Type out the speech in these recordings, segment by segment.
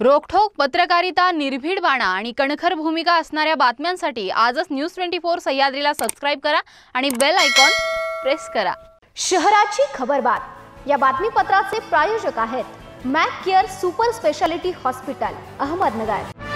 रोखठोक पत्रकारिता निर्भीड बाणा आणि कणखर भूमिका असणाऱ्या बातम्यांसाठी आजच न्यूज ट्वेंटी फोर सह्याद्रीला सबस्क्राईब करा आणि बेल आयकॉन प्रेस करा. शहराची खबरबात या बातमीपत्राचे प्रायोजक आहेत Mac care super speciality hospital Ahmednagar.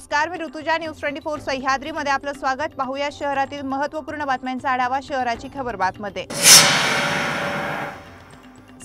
नमस्कार मी ऋतुजा न्यूज ट्वेंटी फोर सह्याद्रीमध्ये आपलं स्वागत. पाहूया शहरातील महत्त्वपूर्ण बातम्यांचा आढावा शहराची खबर बातमध्ये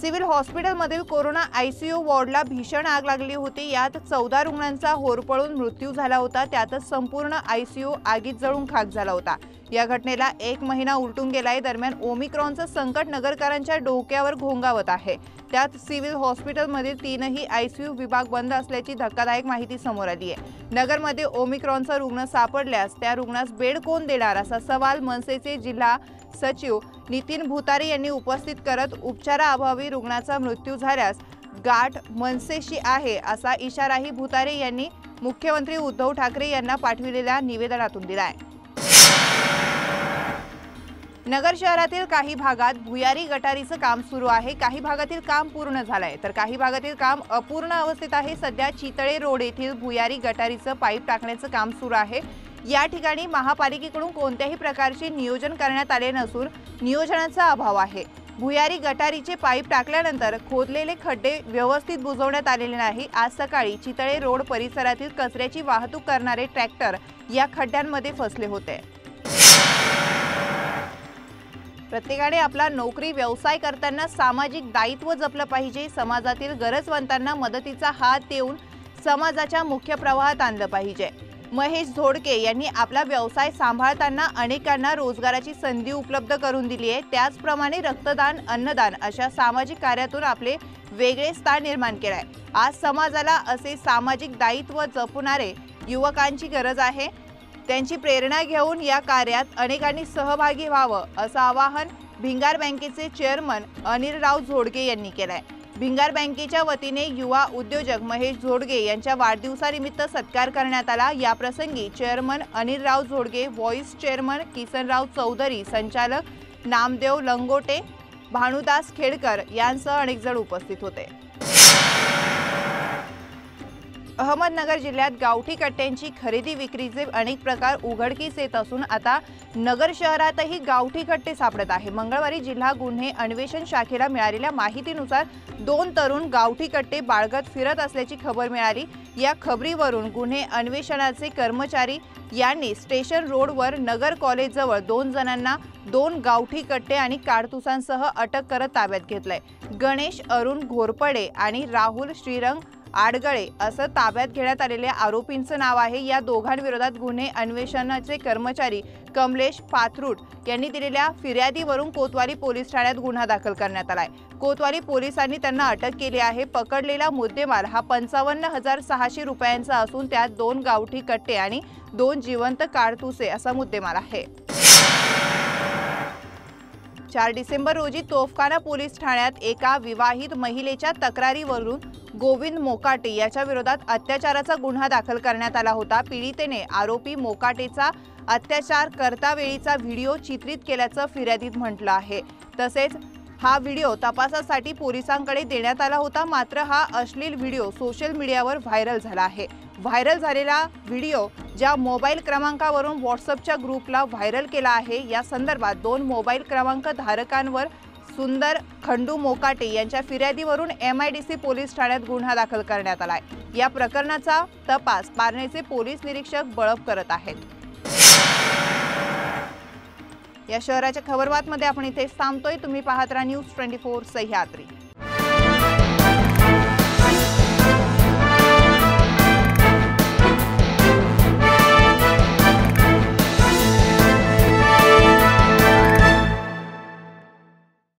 सिव्हिल हॉस्पिटलमधील कोरोना आयसीयू वॉर्डला भीषण आग लागली होती. यात चौदा रुग्णांचा होरपळून मृत्यू झाला होता. त्यातच संपूर्ण आयसीयू आगीत जळून खाक झाला होता. या घटनेला एक महिना उलटून गेलाय दरम्यान ओमिक्रॉनचं संकट नगरकरांच्या डोक्यावर घोंगावत आहे. त्यात सिव्हिल हॉस्पिटलमधील तीनही आयसीयू विभाग बंद असल्याची धक्कादायक माहिती समोर आली आहे. नगरमध्ये ओमिक्रॉनचा रुग्ण सापडल्यास त्या रुग्णास बेड कोण देणार असा सवाल मनसेचे जिल्हा सचिव नितीन भुतारे यांनी उपस्थित करत उपचाराअभावी रुग्णाचा मृत्यू झाल्यास गाठ मनसेशी आहे असा इशाराही भुतारे यांनी मुख्यमंत्री उद्धव ठाकरे यांना पाठविलेल्या निवेदनातून दिला आहे नगर शहरातील काही भागात भुयारी गटारीचं काम सुरू आहे. काही भागातील काम पूर्ण झालंय. तर काही भागातील काम अपूर्ण अवस्थेत आहे. सध्या चितळे रोड येथील भुयारी गटारीचं पाईप टाकण्याचं काम सुरू आहे. या ठिकाणी महापालिकेकडून कोणत्याही प्रकारचे नियोजन करण्यात आले नसून नियोजनाचा अभाव आहे. भुयारी गटारीचे पाईप टाकल्यानंतर खोदलेले खड्डे व्यवस्थित बुजवण्यात आलेले नाही. आज सकाळी चितळे रोड परिसरातील कचऱ्याची वाहतूक करणारे ट्रॅक्टर या खड्ड्यांमध्ये फसले होते. प्रत्येकाने आपला नोकरी व्यवसाय करताना सामाजिक दायित्व जपलं पाहिजे. समाजातील गरजवंतांना मदतीचा हात देऊन समाजाच्या मुख्य प्रवाहात आणलं पाहिजे. महेश झोडके यांनी आपला व्यवसाय सांभाळताना अनेकांना रोजगाराची संधी उपलब्ध करून दिली आहे. त्याचप्रमाणे रक्तदान अन्नदान अशा सामाजिक कार्यातून आपले वेगळे स्थान निर्माण केलं आहे आज समाजाला असे सामाजिक दायित्व जपणारे युवकांची गरज आहे. त्यांची प्रेरणा घेऊन या कार्यात अनेकांनी सहभागी व्हावं असं आवाहन भिंगार बँकेचे चेअरमन अनिलराव झोडगे यांनी केलंय. भिंगार बँकेच्या वतीने युवा उद्योजक महेश झोडगे यांच्या वाढदिवसानिमित्त सत्कार करण्यात आला. याप्रसंगी chairman Anilrao Zodge vice chairman Kisanrao Chaudhari संचालक नामदेव लंगोटे भानुदास खेडकर यांसह अनेक जण उपस्थित होते. अहमदनगर जिल्ह्यात गावठी कट्ट्यांची खरेदी विक्रीचे अनेक प्रकार उघडकीस येत असून आता नगर शहरातही गावठी कट्टे सापडत आहे. मंगळवारी जिल्हा गुन्हे अन्वेषण शाखेला मिळालेल्या माहितीनुसार दोन तरुण गावठी कट्टे बाळगत फिरत असल्याची खबर मिळाली. या खबरीवरून गुन्हे अन्वेषणाचे कर्मचारी यांनी स्टेशन रोडवर नगर कॉलेजजवळ दोन जणांना दोन गावठी कट्टे आणि काडतुसांसह अटक करत ताब्यात घेतलंय. गणेश अरुण घोरपडे आणि राहुल श्रीरंग आडगळे असं ताब्यात घेण्यात आलेल्या आरोपींचं नाव आहे. या दोघांविरोधात गुन्हे अन्वेषणाचे कर्मचारी कमलेश पाथरूट यांनी दिलेल्या फिर्यादीवरून कोतवाली पोलीस ठाण्यात गुन्हा दाखल करण्यात आलाय. कोतवाली पोलिसांनी त्यांना अटक केली आहे. पकडलेला मुद्देमाल हा पंचावन्न हजार सहाशे रुपयांचा असून त्यात दोन गावठी कट्टे आणि दोन जिवंत काडतुसे असा मुद्देमाल आहे. चार डिसेंबर रोजी तोफखाना पोलीस ठाण्यात एका विवाहित महिलेच्या तक्रारीवरून गोविंद मोकाटे याच्या विरोधात अत्याचाराचा गुन्हा दाखल करण्यात आला होता. पीडितेने आरोपी मोकाटेचा अत्याचार करतावेळीचा व्हिडिओ चित्रित केल्याचं फिर्यादीत म्हटलं आहे. तसेच हा व्हिडिओ तपासासाठी पोलिसांकडे देण्यात आला होता. मात्र हा अश्लील व्हिडिओ सोशल मीडियावर व्हायरल झाला आहे. व्हायरल झालेला व्हिडिओ ज्या मोबाईल क्रमांकावरून व्हॉट्सअपच्या ग्रुपला व्हायरल केला आहे. या संदर्भात दोन मोबाईल क्रमांक धारकांवर सुंदर खंडू मोकाटे यांच्या फिर्यादीवरून M I D C police ठाण्यात गुन्हा दाखल करण्यात आला आहे या प्रकरणाचा तपास पारणेचे पोलीस निरीक्षक बळप करत आहेत. या शहराच्या खबरबातमध्ये आपण इथे थांबतोय. तुम्ही पाहत राहा न्यूज ट्वेंटी फोर सह्याद्री.